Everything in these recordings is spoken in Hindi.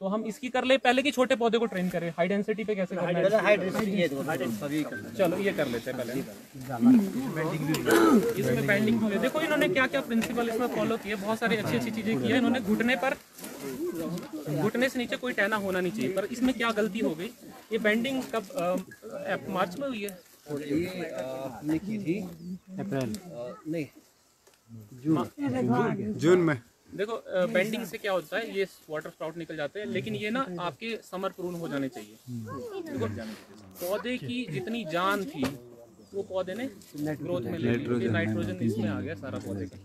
तो हम इसकी कर ले पहले कि छोटे पौधे को ट्रेन करें। हाई डेंसिटी पे कैसे करना है? चलो ये कर लेते हैं पहले। इसमें बेंडिंग हो देखो इन्होंने क्या क्या प्रिंसिपल इसमें फॉलो किए। बहुत सारी अच्छी अच्छी चीज़ें की है इन्होंने। घुटने पर घुटने से नीचे कोई टहना होना नहीं चाहिए पर इसमें क्या गलती हो गई? ये बेंडिंग कब मार्च में हुई है? ये हमने की थी अप्रैल। नहीं जून। जून में। देखो बेंडिंग से क्या होता है ये वाटर स्प्राउट निकल जाते हैं लेकिन ये ना आपके समर प्रून हो जाने चाहिए। देखो पौधे की जितनी जान थी वो पौधे ने ग्रोथ में ले ली नाइट्रोजन इसमें आ गया सारा पौधे का।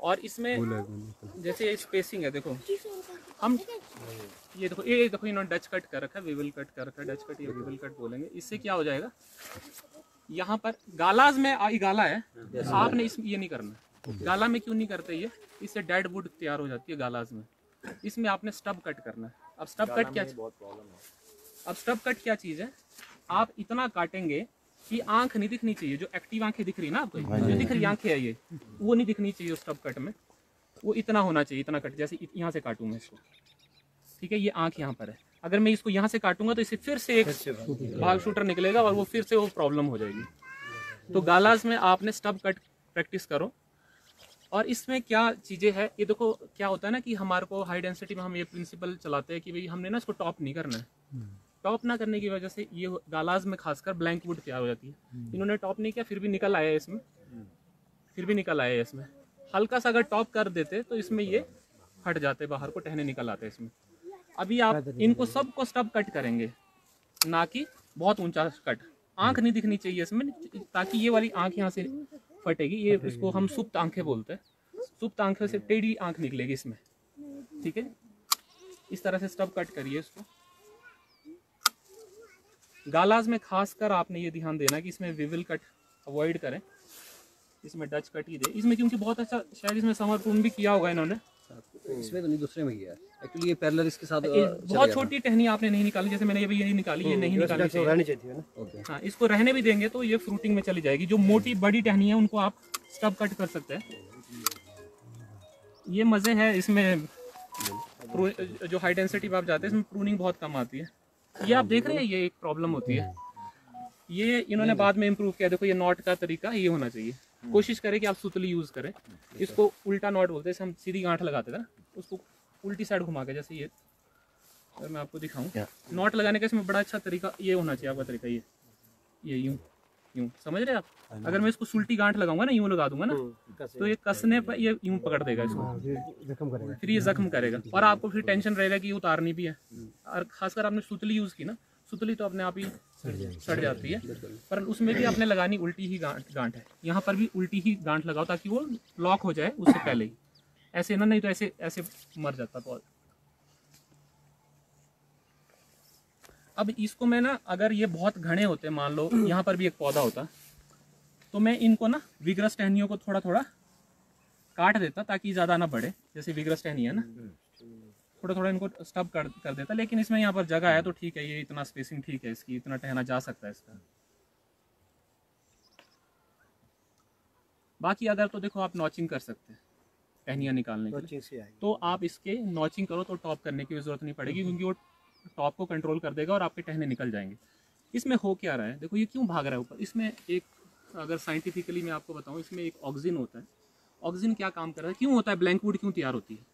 और इसमें जैसे ये स्पेसिंग है देखो हम ये देखो ये देखो इन्होंने डच कट कर रखा है विवल कट कर रखा है डच कट या विवल कट बोलेंगे। इससे क्या हो जाएगा? यहाँ पर गालाज में आई गाला है आपने इस ये नहीं करना। गाला में क्यों नहीं करते ये? इससे डेड वुड तैयार हो जाती है गालाज में। इसमें आपने स्टब कट करना है। अब स्टब कट क्या अब स्टब कट क्या चीज़ है? आप इतना काटेंगे कि आँख नहीं दिखनी चाहिए। जो एक्टिव आँखें दिख रही है ना आपको जो दिख रही आँखें है ये वो नहीं दिखनी चाहिए उस स्टब कट में। वो इतना होना चाहिए इतना कट जैसे यहाँ से काटूं मैं इसको। ठीक है ये आँख यहाँ पर है। अगर मैं इसको यहाँ से काटूँगा तो इसे फिर से एक भाग शूटर निकलेगा और वो फिर से वो प्रॉब्लम हो जाएगी। तो गालाज में आपने स्टब कट प्रैक्टिस करो। और इसमें क्या चीज़ें हैं? ये देखो क्या होता है ना कि हमारे को हाई डेंसिटी में हम ये प्रिंसिपल चलाते हैं कि भाई हमने ना इसको टॉप नहीं करना है। टॉप ना करने की वजह से ये गालाज में खासकर ब्लैंक वुड तैयार हो जाती है। इन्होंने टॉप नहीं किया फिर भी निकल आया है इसमें फिर भी निकल आया है इसमें। हल्का सा अगर टॉप कर देते तो इसमें ये हट जाते बाहर को टहने निकल आते इसमें। अभी आप इनको सबको स्टब कट करेंगे ना कि बहुत ऊँचा कट आँख नहीं दिखनी चाहिए इसमें ताकि ये वाली आँख यहाँ से फटेगी ये इसको हम सुप्त आँखें बोलते हैं। सुप्त आँखें से टेढ़ी आँख निकलेगी इसमें। ठीक है? इस तरह से स्टब कट करिए इसको। गालाज में खासकर आपने ये ध्यान देना कि इसमें विविल कट अवॉइड करें। इसमें डच कट ही दे। इसमें क्योंकि बहुत अच्छा शायद इसमें समर्पण भी किया होगा इन्होंने। इसमें तो नहीं दूसरे में किया एक्चुअली ये पैरेलल इसके साथ ये बहुत छोटी टहनी आपने नहीं निकाली जैसे मैंने अभी यही निकाली ये नहीं निकाली चाहिए। रहनी चाहिए ना? ओके हाँ इसको रहने भी देंगे तो ये फ्रूटिंग में चली जाएगी। जो मोटी बड़ी टहनी है उनको आप स्टब कट कर सकते हैं। ये मज़े हैं इसमें जो हाई डेंसिटी आप जाते हैं इसमें प्रूनिंग बहुत कम आती है। ये आप देख रहे हैं ये एक प्रॉब्लम होती है। ये इन्होंने बाद में इम्प्रूव किया देखो ये नॉट का तरीका ये होना चाहिए। कोशिश करें कि आप सुतली यूज़ करें। इसको उल्टा नॉट बोलते हैं हम सीधी गांठ लगाते थे ना उसको उल्टी साइड घुमा के जैसे ये। अगर मैं आपको दिखाऊँ। नॉट लगाने का इसमें बड़ा अच्छा तरीका ये होना चाहिए आपका तरीका ये। ये यूँ यूँ। समझ रहे हैं आप? अगर मैं इसको सुल्टी गांठ लगाऊँगा ना यूँ लगा दूँगा ना तो ये कसने पर ये यूँ पकड़ देगा इसको। जख्म करेगा। फिर ये जख्म करेगा। और आपको फिर टेंशन रहेगा कि ये उतारनी भी है। और खासकर आपने सुतली यूज़ की ना सुतली तो अपने आप ही सड़ जाती है। पर उसमें भी आपने लगानी उल्टी ही गांठ गांठ है। यहाँ पर भी उल्टी ही गांठ लगाओ ताकि वो लॉक हो जाए उससे पहले ही। ऐसे ना, नहीं तो ऐसे ऐसे मर जाता पौधा अब इसको मैं ना, अगर ये बहुत घने होते मान लो, यहाँ पर भी एक पौधा होता तो मैं इनको ना विग्रस टहनियों को थोड़ा थोड़ा काट देता, ताकि ज़्यादा ना बढ़े। जैसे विग्रस टहनी है ना थोड़ा थोड़ा इनको स्टब कर कर देता, लेकिन इसमें यहाँ पर जगह है तो ठीक है, ये इतना स्पेसिंग ठीक है इसकी, इतना टहना जा सकता है इसका। बाकी अगर तो देखो, आप नॉचिंग कर सकते हैं। टहनियाँ निकालने के। लिए तो आप इसके नॉचिंग करो तो टॉप करने की ज़रूरत नहीं पड़ेगी क्योंकि वो टॉप को कंट्रोल कर देगा और आपके टहने निकल जाएँगे। इसमें हो क्या रहा है? देखो ये क्यों भाग रहा है ऊपर? इसमें एक अगर साइंटिफिकली मैं आपको बताऊँ इसमें एक ऑक्सीजन होता है। ऑक्सीजन क्या काम कर रहा है? क्यों होता है? ब्लैंक वुड क्यों तैयार होती है?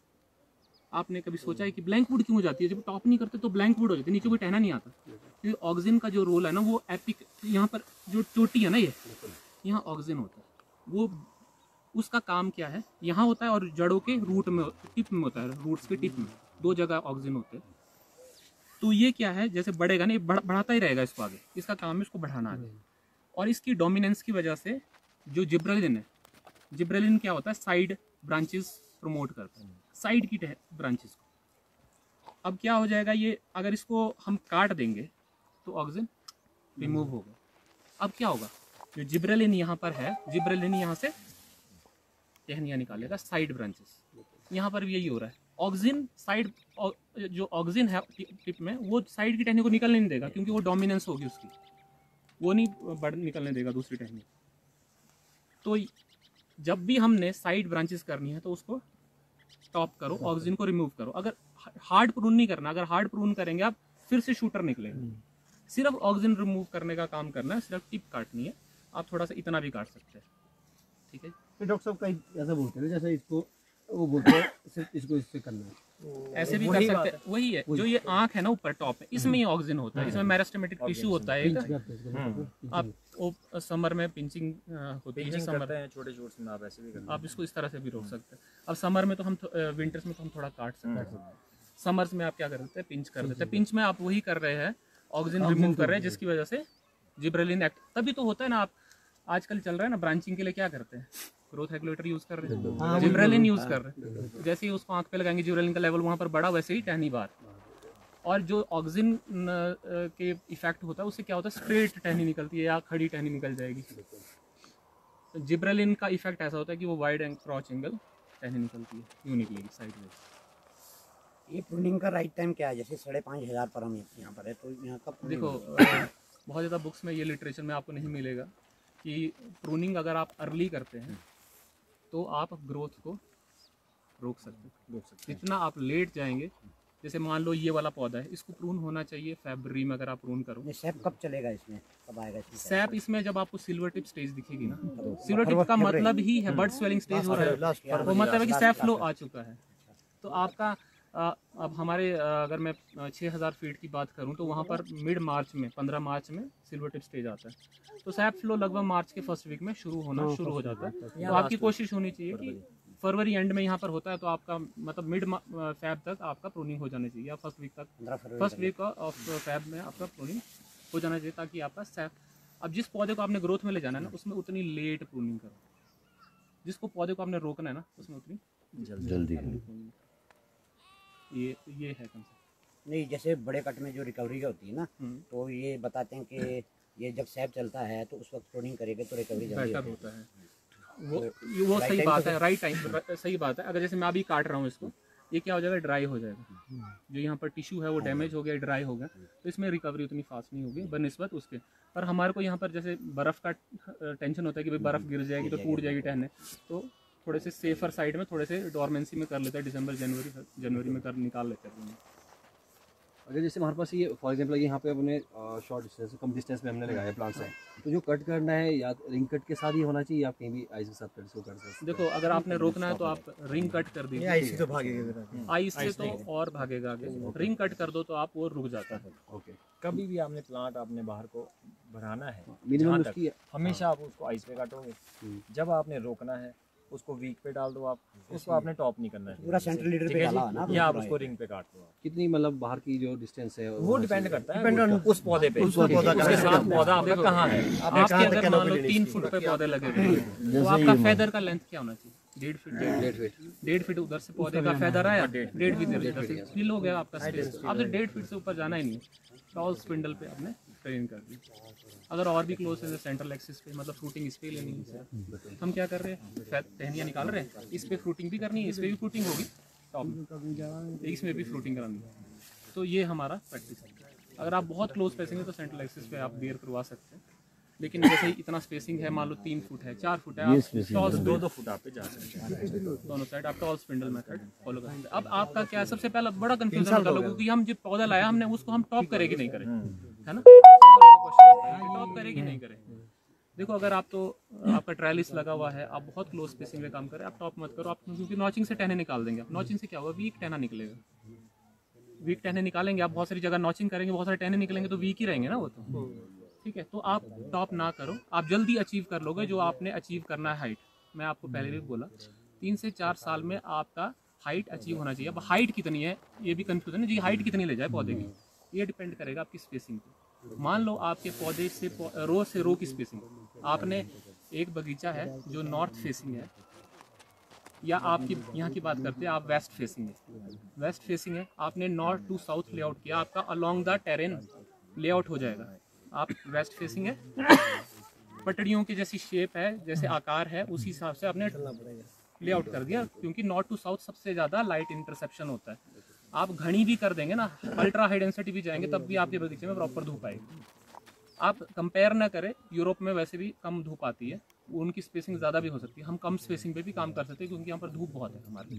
आपने कभी सोचा है कि ब्लैंक वुड क्यों हो जाती है? जब टॉप नहीं करते तो ब्लैंक वुड हो जाती है नीचे कोई टहना नहीं आता। क्योंकि ऑक्सीजन का जो रोल है ना वो एपिक यहाँ पर जो चोटी है ना ये यहाँ ऑक्सीजन होता है। वो उसका काम क्या है? यहाँ होता है और जड़ों के रूट में टिप में होता है रूट्स के टिप में। दो जगह ऑक्सीजन होते हैं। तो ये क्या है? जैसे बढ़ेगा नहीं बढ़, बढ़ाता ही रहेगा इसको आगे। इसका काम है इसको बढ़ाना आगे। और इसकी डोमिनेंस की वजह से जो जिब्रेलिन है जिब्रेलिन क्या होता है? साइड ब्रांचेस प्रमोट करता है। साइड की ब्रांचेस को। अब क्या हो जाएगा ये? अगर इसको हम काट देंगे तो ऑक्सीजन रिमूव होगा। अब क्या होगा? जो जिब्रेलिन यहाँ पर है जिब्रेलिन यहाँ से टहनियाँ निकालेगा साइड ब्रांचेस यहाँ पर भी यही हो रहा है। ऑक्सीजन साइड जो ऑक्सीजन है टिप में वो साइड की टहनी को निकलने नहीं देगा क्योंकि वो डोमिनेंस होगी उसकी। वो नहीं बढ़ निकलने देगा दूसरी टहनी। तो जब भी हमने साइड ब्रांचेस करनी है तो उसको टॉप करो ऑक्सीजन को रिमूव करो। अगर हार्ड प्रून नहीं करना अगर हार्ड प्रून करेंगे आप फिर से शूटर निकलेगा। सिर्फ़ ऑक्सीजन रिमूव करने का काम करना है सिर्फ़ टिप काटनी है। आप थोड़ा सा इतना भी काट सकते हैं। ठीक है? फिर डॉक्टर साहब कई ऐसा बोलते हैं जैसे इसको वो बोलते हैं सिर्फ़ इसको इससे करना है। ऐसे भी कर सकते हैं। वही है जो ये आँख है ना ऊपर टॉप में इसमें ही ऑक्सीजन होता है इसमें मैरिस्टेमेटिक टिश्यू होता है। हैं। ना। आप वो समर में पिंचिंग होती है समर। करते हैं छोटे शॉट्स में आप ऐसे भी करते आप इसको इस तरह से भी रोक सकते हैं। अब समर में तो हम विंटर्स में तो हम थोड़ा काट सकते हैं। समर्स में आप क्या कर देते हैं पिंच कर देते हैं। पिंच में आप वही कर रहे हैं ऑक्सीजन रिमूव कर रहे हैं जिसकी वजह से जिब्रेलिन एक्ट तभी तो होता है ना आप आजकल चल रहा है ना ब्रांचिंग के लिए क्या करते हैं? ग्रोथ रेगुलेटर यूज़ कर रहे हैं। जिब्रेलिन यूज़ कर रहे हैं। जैसे ही उसको आँख पे लगाएँगे जिब्रेलिन का लेवल वहाँ पर बढ़ा वैसे ही टहनी बार। और जो ऑक्सीजन के इफ़ेक्ट होता है उससे क्या होता है? स्ट्रेट टहनी निकलती है या खड़ी टहनी निकल जाएगी। तो जिब्रेलिन का इफ़ेक्ट ऐसा होता है कि वो वाइड एंड क्रॉच एंगल टहनी निकलती है यूँ निकलेगी साइड में ये प्रूनिंग का राइट टाइम क्या है? जैसे साढ़े पाँच हज़ार पर हम यहाँ पर है तो यहाँ का देखो बहुत ज़्यादा बुक्स में ये लिटरेचर में आपको नहीं मिलेगा कि प्रूनिंग अगर आप अर्ली करते हैं तो आप ग्रोथ को रोक सकते हैं। रोक सकते जितना आप लेट जाएँगे जैसे मान लो ये वाला पौधा है इसको प्रून होना चाहिए फेबररी में अगर आप प्रून करो। सैप कब चलेगा इसमें? कब आएगा इसमें सैप इसमें जब आपको सिल्वर टिप स्टेज दिखेगी ना। तो सिल्वर टिप का मतलब ही है बर्ड स्वेलिंग स्टेज हो रहा है। वो मतलब है कि सैप फ्लो आ चुका है। तो आपका अब हमारे अगर मैं छः हज़ार फीट की बात करूँ तो वहाँ पर मिड मार्च में पंद्रह मार्च में सिल्वर टिप स्टेज आता है। तो सैप फ्लो लगभग मार्च के फ़र्स्ट वीक में शुरू होना शुरू हो जाता है। तो आपकी कोशिश होनी चाहिए कि फरवरी। एंड में यहाँ पर होता है तो आपका मतलब मिड फैब तक आपका प्रूनिंग हो जाना चाहिए या फ़र्स्ट वीक तक। फ़र्स्ट वीक ऑफ़ फैब में आपका प्रूनिंग हो जाना चाहिए ताकि आपका सैप अब जिस पौधे को आपने ग्रोथ में ले जाना है ना उसमें उतनी लेट प्रूनिंग करो। जिसको पौधे को आपने रोकना है ना उसमें उतनी जल्दी। ये ये है कंसेप्ट नहीं जैसे बड़े कट में जो रिकवरी होती है ना हम्म। तो ये बताते हैं कि ये जब सैप चलता है तो उस वक्त प्रूनिंग करेंगे तो रिकवरी बेटर होता है। वो ये वो सही बात है राइट टाइम सही बात है। अगर जैसे मैं अभी काट रहा हूँ इसको ये क्या हो जाएगा ड्राई हो जाएगा। जो यहाँ पर टिश्यू है वो डैमेज हो गया ड्राई हो गया तो इसमें रिकवरी उतनी फास्ट नहीं होगी बनस्बत उसके। पर हमारे को यहाँ पर जैसे बर्फ़ का टेंशन होता है कि भाई बर्फ़ गिर जाएगी तो टूट जाएगी टहने तो थोड़े से सेफर साइड में थोड़े से डॉर्मेंसी में कर लेते हैं दिसंबर जनवरी जनवरी में कर निकाल लेते हैं। अगर जैसे हमारे पास ये फॉर एग्जांपल यहाँ पे अपने शॉर्ट डिस्टेंस कम डिस्टेंस में हमने लगाया प्लांट्स है तो जो कट करना है या रिंग कट के साथ ही होना चाहिए या आप कहीं भी आइस के साथ कट इसको कर सकते हैं? देखो अगर आपने रोकना है तो आप रिंग कट कर दीजिए। आईसी तो भागेगा आइस से तो और भागेगा आगे। रिंग कट कर दो तो आप वो रुक जाता है। ओके कभी भी आपने प्लांट आपने बाहर को बढ़ाना है मिनिमम उसकी हमेशा आप उसको आइस पे काटोगे। जब आपने रोकना है उसको वीक पे डाल दो आप। उसको आपने टॉप नहीं करना है। पूरा सेंट्रल लीडर पे डाला ना या आप उसको रिंग पे काट दो आप। कितनी मतलब बाहर की जो डिस्टेंस है वो डिपेंड करता है उस पौधे पे। उसके साथ पौधा आपका कहाँ है? आपके अगर मान लो तीन फुट पे पौधे लगे हुए हैं, तो आपका फेदर का लेंथ क्या होना चाहिए? डेढ़ फीट डेढ़ डेढ़ फीट। डेढ़ फीट उधर से पौधे का फेदर आया डेढ़ फीट इधर से फिल हो गया आपका स्पेस आपसे डेढ़ फीट से ऊपर जाना ही नहीं। टॉल स्पिंडल पे आपने ट्रेन कर दी। अगर और भी क्लोज है सेंट्रल एक्सिस पे मतलब फ्रूटिंग इस पे लेनी है। हम क्या कर रहे हैं? टहनियाँ निकाल रहे हैं। इस पे फ्रूटिंग भी करनी है इस पे भी फ्रूटिंग होगी। टॉप इसमें भी फ्रूटिंग करानी है। तो ये हमारा प्रैक्टिस है। अगर आप बहुत क्लोज स्पेसिंग है तो सेंट्रल एक्सिस पे आप बेयर करवा सकते हैं। लेकिन जैसे ही इतना स्पेसिंग है मान लो तीन फुट है चार फुट है टॉल दो दो फुट आप पे जा सकते हैं। दोनों साइड आप टॉल स्पिंडल मेथड फॉलो करेंगे अब आपका क्या है? सबसे पहला बड़ा कंफ्यूजन होता है लोगों की हम जो पौधा लाया हमने उसको हम टॉप करें कि नहीं करें? है ना? टॉप कि नहीं करें? देखो, अगर आप तो आपका ट्रायलिस लगा हुआ है, आप बहुत क्लोज स्पेसिंग में काम करें, आप टॉप मत करो, आप क्योंकि नॉचिंग से टहने निकाल देंगे। आप नॉचिंग से क्या होगा? वीक टहना निकलेगा। वीक टहने निकालेंगे, आप बहुत सारी जगह नॉचिंग करेंगे, बहुत सारे टहने निकलेंगे तो वीक ही रहेंगे ना वो तो। ठीक है तो आप टॉप ना करो। आप जल्दी अचीव कर लोगे जो आपने अचीव करना है हाइट मैं आपको पहले भी बोला, तीन से चार साल में आपका हाइट अचीव होना चाहिए। अब हाइट कितनी है, ये भी कंफ्यूजन है जी हाइट कितनी ले जाए पौधे की? ये डिपेंड करेगा आपकी स्पेसिंग पे। मान लो आपके पौधे से, रो से रो की स्पेसिंग आपने एक बगीचा है जो नॉर्थ फेसिंग है, या आपकी, यहाँ की बात करते हैं, आप वेस्ट फेसिंग है। वेस्ट फेसिंग है, आपने नॉर्थ टू साउथ लेआउट किया, आपका अलोंग द टेरेन लेआउट हो जाएगा। आप वेस्ट फेसिंग है पटड़ियों की जैसी शेप है, जैसे आकार है, उसी हिसाब से आपने लेआउट कर दिया, क्योंकि नॉर्थ टू साउथ सबसे ज़्यादा लाइट इंटरसेप्शन होता है। आप घनी भी कर देंगे ना अल्ट्रा हाई डेंसिटी भी जाएँगे, तब भी आपके बगीचे में प्रॉपर धूप आएगी। आप कंपेयर ना करें, यूरोप में वैसे भी कम धूप आती है, उनकी स्पेसिंग ज़्यादा भी हो सकती है, हम कम स्पेसिंग पे भी काम कर सकते हैं, क्योंकि यहाँ पर धूप बहुत है हमारे